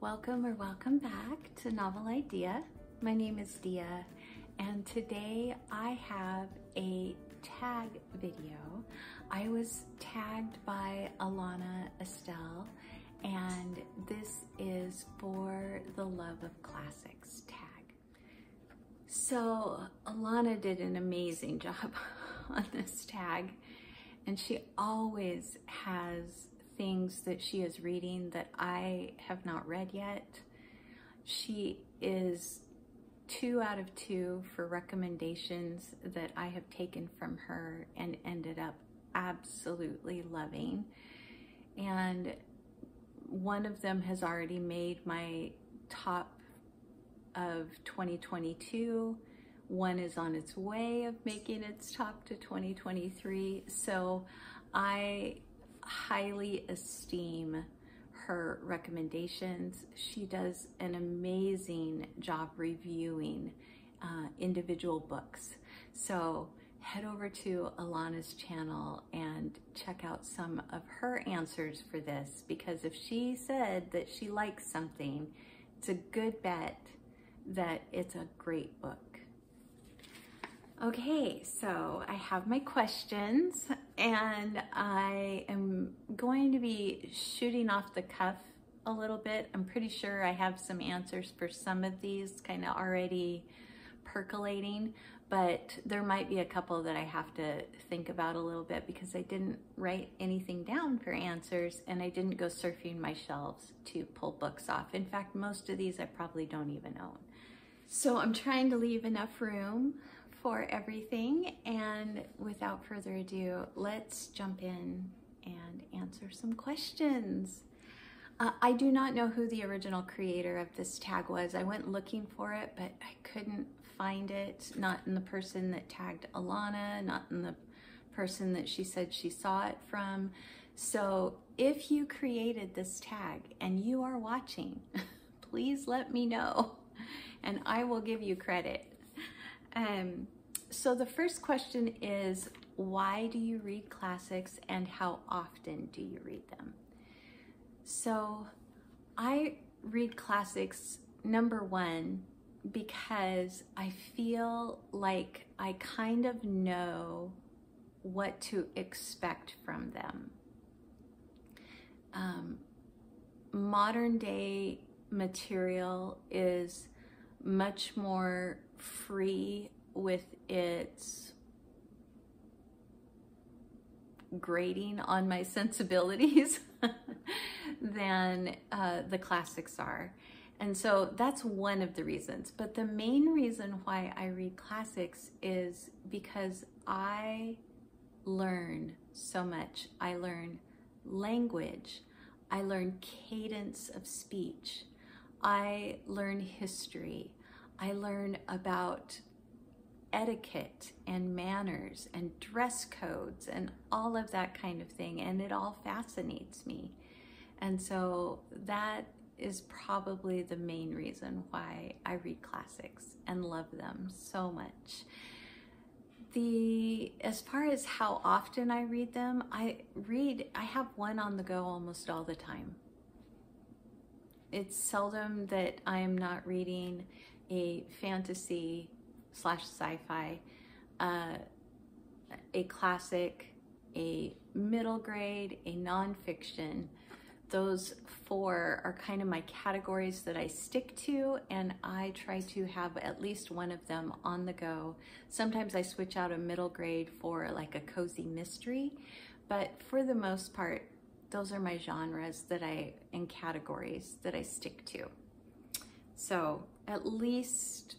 Welcome or welcome back to Novel iDeea. My name is Dia and today I have a tag video. I was tagged by Alana Estelle and this is for the Love of Classics tag. So Alana did an amazing job on this tag and she always has things that she is reading that I have not read yet. She is two out of two for recommendations that I have taken from her and ended up absolutely loving. And one of them has already made my top of 2022. One is on its way of making its top to 2023. So I highly esteem her recommendations. She does an amazing job reviewing uh, individual books. So head over to Alana's channel and check out some of her answers for this because if she said that she likes something, it's a good bet that it's a great book. Okay, so I have my questions and I am going to be shooting off the cuff a little bit. I'm pretty sure I have some answers for some of these kind of already percolating, but there might be a couple that I have to think about a little bit because I didn't write anything down for answers and I didn't go surfing my shelves to pull books off. In fact, most of these I probably don't even own. So I'm trying to leave enough room for everything. And without further ado, let's jump in and answer some questions. Uh, I do not know who the original creator of this tag was. I went looking for it, but I couldn't find it. Not in the person that tagged Alana, not in the person that she said she saw it from. So if you created this tag and you are watching, please let me know and I will give you credit. Um, so the first question is, why do you read classics and how often do you read them? So I read classics, number one, because I feel like I kind of know what to expect from them. Um, modern day material is much more free with its grading on my sensibilities than uh, the classics are. And so that's one of the reasons. But the main reason why I read classics is because I learn so much. I learn language. I learn cadence of speech. I learn history. I learn about etiquette and manners and dress codes and all of that kind of thing. And it all fascinates me. And so that is probably the main reason why I read classics and love them so much. The as far as how often I read them, I read I have one on the go almost all the time. It's seldom that I am not reading a fantasy slash sci-fi, uh, a classic, a middle grade, a nonfiction. Those four are kind of my categories that I stick to, and I try to have at least one of them on the go. Sometimes I switch out a middle grade for like a cozy mystery, but for the most part, those are my genres that I, and categories that I stick to. So at least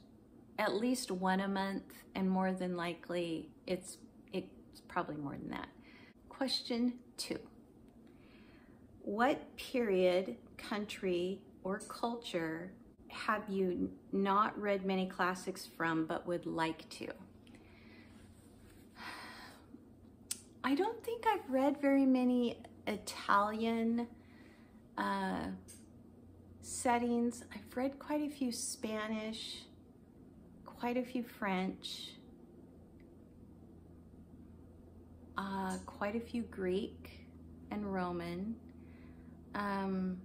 at least one a month and more than likely it's it's probably more than that. Question two. What period, country, or culture have you not read many classics from but would like to? I don't think I've read very many Italian uh, settings. I've read quite a few Spanish, quite a few French, uh, quite a few Greek and Roman. Um,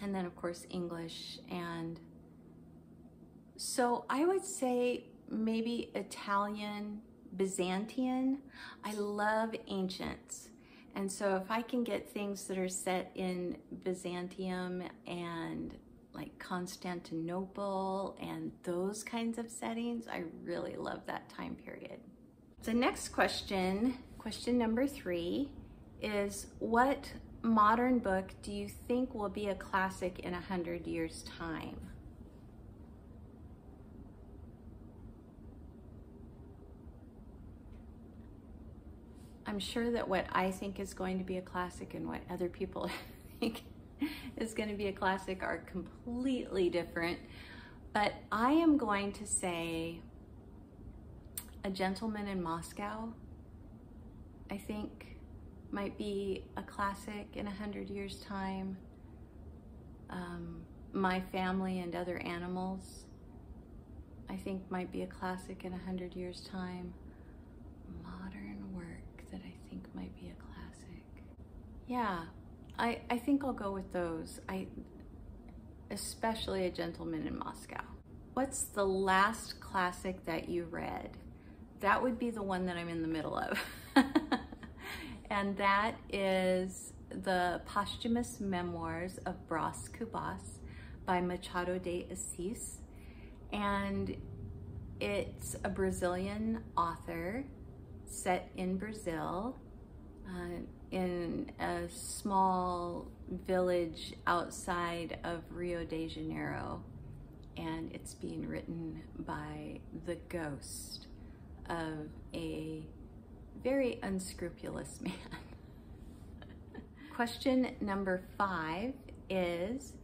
and then of course English. And so I would say maybe Italian, Byzantine. I love ancients. And so if I can get things that are set in Byzantium and like Constantinople and those kinds of settings, I really love that time period. The next question, question number three, is what modern book do you think will be a classic in a hundred years time? I'm sure that what I think is going to be a classic and what other people think is going to be a classic are completely different. But I am going to say A Gentleman in Moscow, I think might be a classic in a hundred years time. Um, My Family and Other Animals, I think might be a classic in a hundred years time. Yeah, I, I think I'll go with those. I, especially A Gentleman in Moscow. What's the last classic that you read? That would be the one that I'm in the middle of. and that is the posthumous memoirs of Bras Cubas by Machado de Assis. And it's a Brazilian author set in Brazil. Uh, in a small village outside of Rio de Janeiro, and it's being written by the ghost of a very unscrupulous man. Question number five is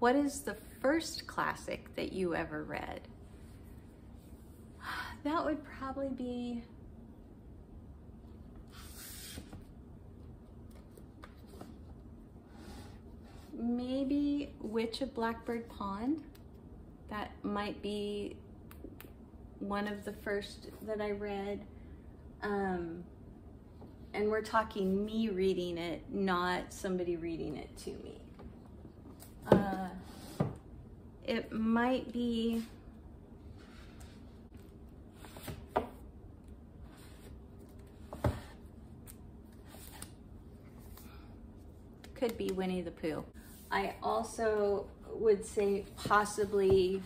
What is the first classic that you ever read? That would probably be maybe Witch of Blackbird Pond. That might be one of the first that I read. Um, and we're talking me reading it, not somebody reading it to me. Uh, it might be could be Winnie the Pooh. I also would say possibly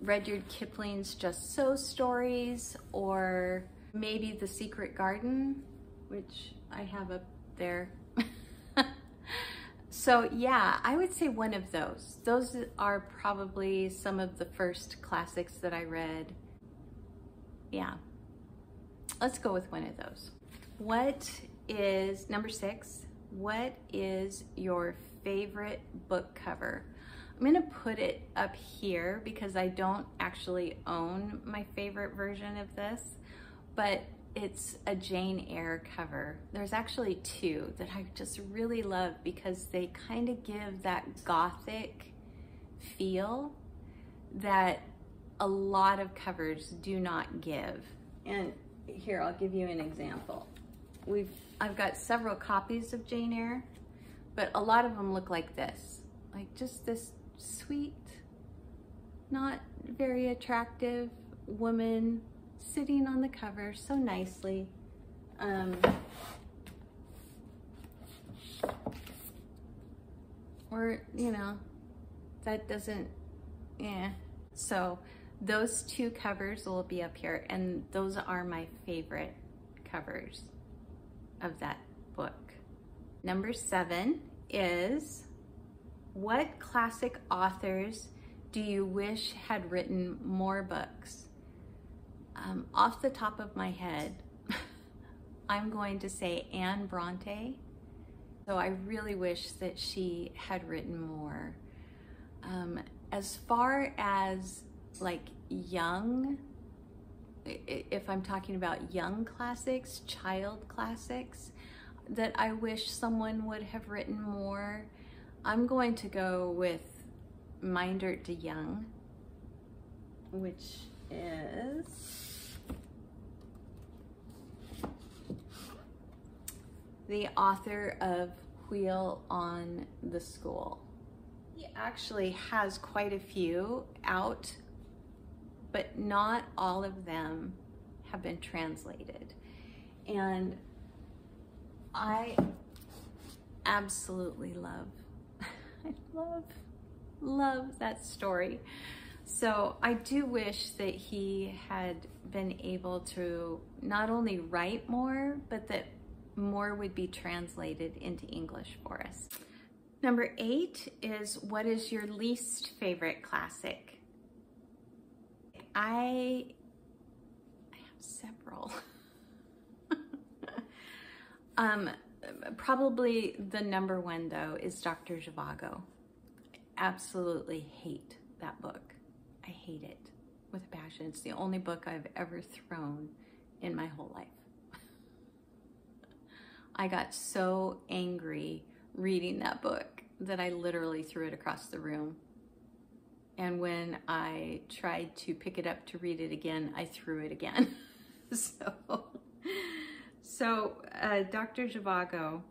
Rudyard Kipling's Just So stories or maybe The Secret Garden, which I have up there. so yeah, I would say one of those. Those are probably some of the first classics that I read. Yeah, let's go with one of those. What is number six? What is your favorite book cover. I'm gonna put it up here because I don't actually own my favorite version of this, but it's a Jane Eyre cover. There's actually two that I just really love because they kind of give that gothic feel that a lot of covers do not give. And here, I'll give you an example. We've I've got several copies of Jane Eyre but a lot of them look like this, like just this sweet, not very attractive woman sitting on the cover so nicely. Um, or, you know, that doesn't, yeah. So those two covers will be up here and those are my favorite covers of that. Number seven is what classic authors do you wish had written more books? Um, off the top of my head, I'm going to say Anne Bronte. So I really wish that she had written more. Um, as far as like young, if I'm talking about young classics, child classics, that I wish someone would have written more. I'm going to go with Meindert DeJong, which is the author of Wheel on the School. He actually has quite a few out, but not all of them have been translated. And I absolutely love, I love, love that story. So I do wish that he had been able to not only write more, but that more would be translated into English for us. Number eight is what is your least favorite classic? I, I have several. um, probably the number one though is Dr. Zhivago. I absolutely hate that book. I hate it with a passion. It's the only book I've ever thrown in my whole life. I got so angry reading that book that I literally threw it across the room. And when I tried to pick it up to read it again, I threw it again. so, so uh, Dr. Zhivago,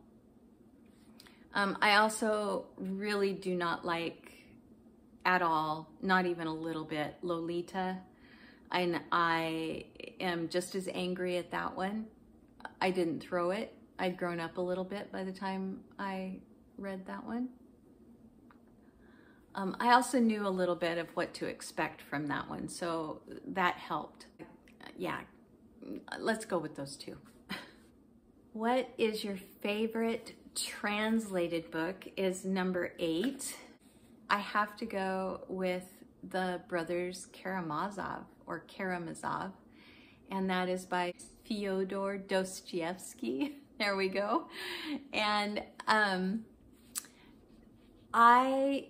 um, I also really do not like at all, not even a little bit, Lolita. And I am just as angry at that one. I didn't throw it. I'd grown up a little bit by the time I read that one. Um, I also knew a little bit of what to expect from that one, so that helped. Yeah, let's go with those two. What is your favorite translated book is number eight. I have to go with the brothers Karamazov or Karamazov, and that is by Fyodor Dostoevsky. There we go. And um, I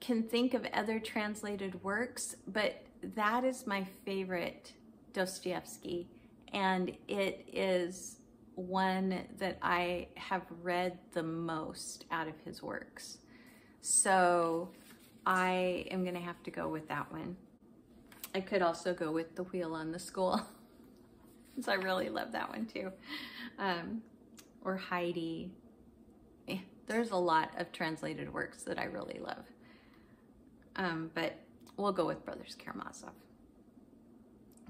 can think of other translated works, but that is my favorite Dostoevsky. And it is one that I have read the most out of his works. So I am going to have to go with that one. I could also go with The Wheel on the School. so I really love that one too. Um, or Heidi. Eh, there's a lot of translated works that I really love. Um, but we'll go with Brothers Karamazov.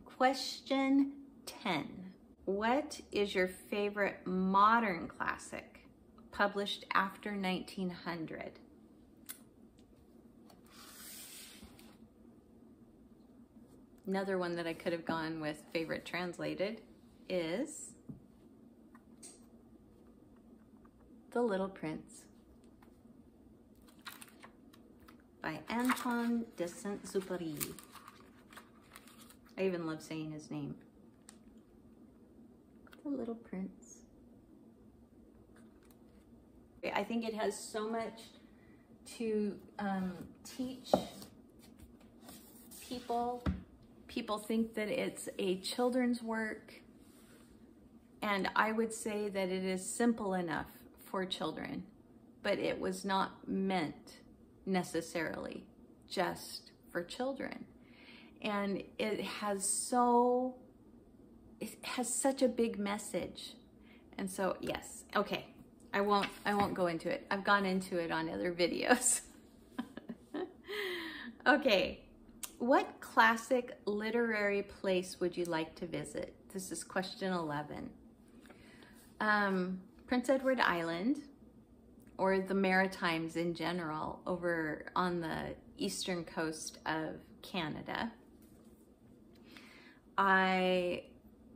Question 10. What is your favorite modern classic published after 1900? Another one that I could have gone with favorite translated is The Little Prince by Antoine de Saint-Exupéry. I even love saying his name. The Little Prince. I think it has so much to um, teach people people think that it's a children's work, and I would say that it is simple enough for children, but it was not meant necessarily just for children. And it has so, it has such a big message. And so, yes, okay, I won't, I won't go into it. I've gone into it on other videos. okay, what classic literary place would you like to visit? This is question 11. Um, Prince Edward Island, or the Maritimes in general, over on the eastern coast of Canada. I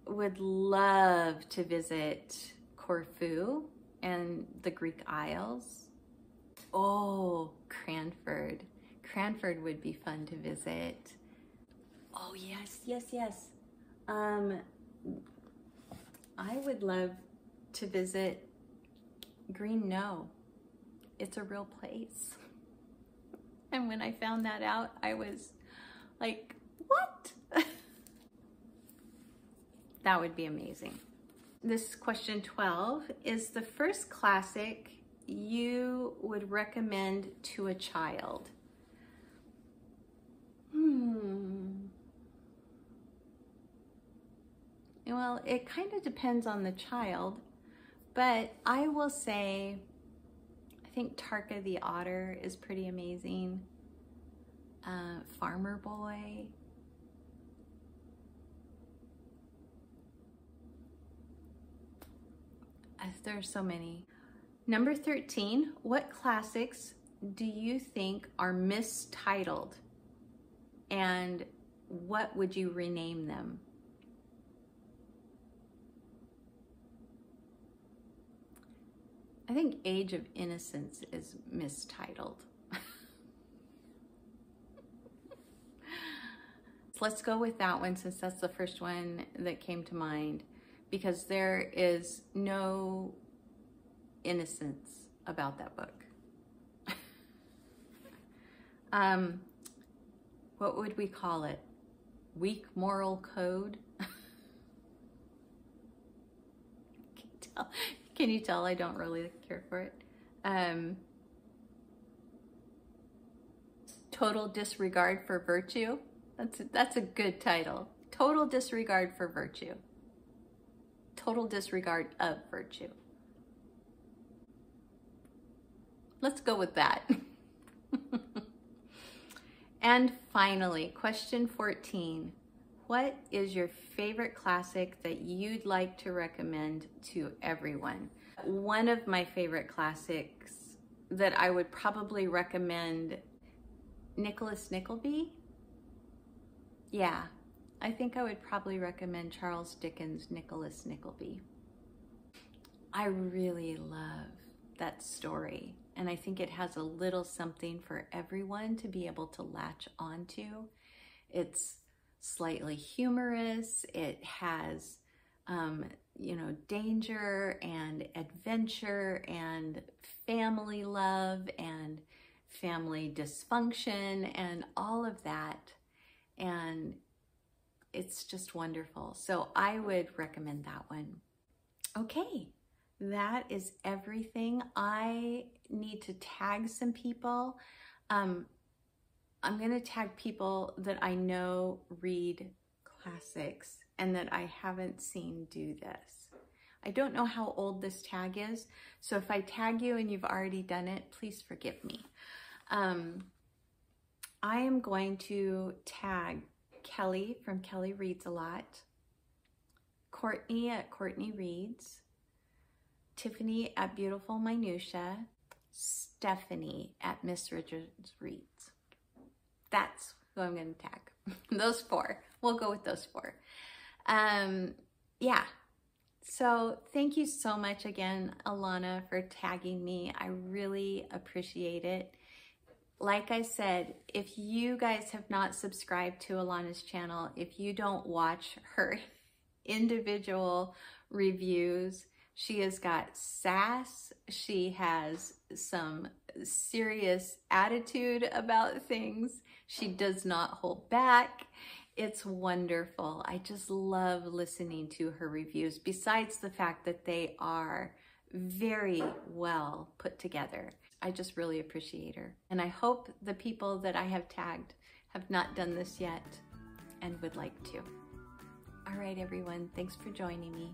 would love to visit Corfu and the Greek Isles. Oh, Cranford. Cranford would be fun to visit. Oh yes, yes, yes. Um, I would love to visit Green Knowe. It's a real place. And when I found that out, I was like, what? That would be amazing. This question 12 is the first classic you would recommend to a child. Hmm. Well, it kind of depends on the child, but I will say I think Tarka the Otter is pretty amazing. Uh, Farmer Boy. There are so many. Number 13, what classics do you think are mistitled? And what would you rename them? I think Age of Innocence is mistitled. let's go with that one since that's the first one that came to mind because there is no innocence about that book. um, what would we call it? Weak moral code? can, you tell, can you tell I don't really care for it? Um, total disregard for virtue. That's a, that's a good title. Total disregard for virtue. Total disregard of virtue. Let's go with that. and finally, question 14. What is your favorite classic that you'd like to recommend to everyone? One of my favorite classics that I would probably recommend Nicholas Nickleby. Yeah, I think I would probably recommend Charles Dickens' Nicholas Nickleby. I really love that story. And I think it has a little something for everyone to be able to latch onto. It's slightly humorous. It has, um, you know, danger and adventure and family love and family dysfunction and all of that. And it's just wonderful. So I would recommend that one. Okay, that is everything. I need to tag some people. Um, I'm going to tag people that I know read classics and that I haven't seen do this. I don't know how old this tag is, so if I tag you and you've already done it, please forgive me. Um, I am going to tag Kelly from Kelli Reads a Lot, Courtney at Courtney Reads, Tiffany at Beautiful Minutiae, Stephanie at Miss Richards Reads. That's who I'm going to tag. those four. We'll go with those four. Um, yeah. So thank you so much again, Alana, for tagging me. I really appreciate it. Like I said, if you guys have not subscribed to Alana's channel, if you don't watch her individual reviews, she has got sass. She has some serious attitude about things. She does not hold back. It's wonderful. I just love listening to her reviews, besides the fact that they are very well put together. I just really appreciate her. And I hope the people that I have tagged have not done this yet and would like to. All right, everyone, thanks for joining me.